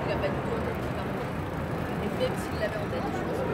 qu'il n'a pas du tout en tête. Et même s'il l'avait en tête, je pense que